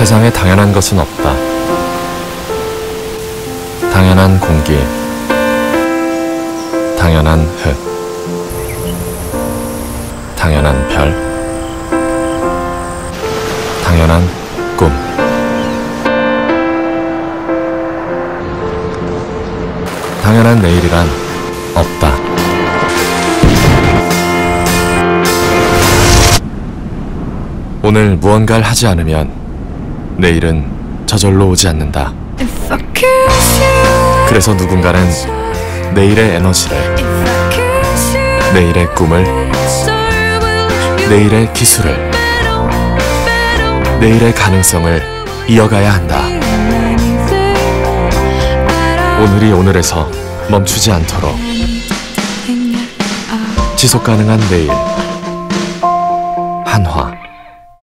세상에 당연한 것은 없다. 당연한 공기, 당연한 흙, 당연한 별, 당연한 꿈. 당연한 내일이란 없다. 오늘 무언가를 하지 않으면 내일은 저절로 오지 않는다. 그래서 누군가는 내일의 에너지를, 내일의 꿈을, 내일의 기술을, 내일의 가능성을 이어가야 한다. 오늘이 오늘에서 멈추지 않도록. 지속 가능한 내일 한화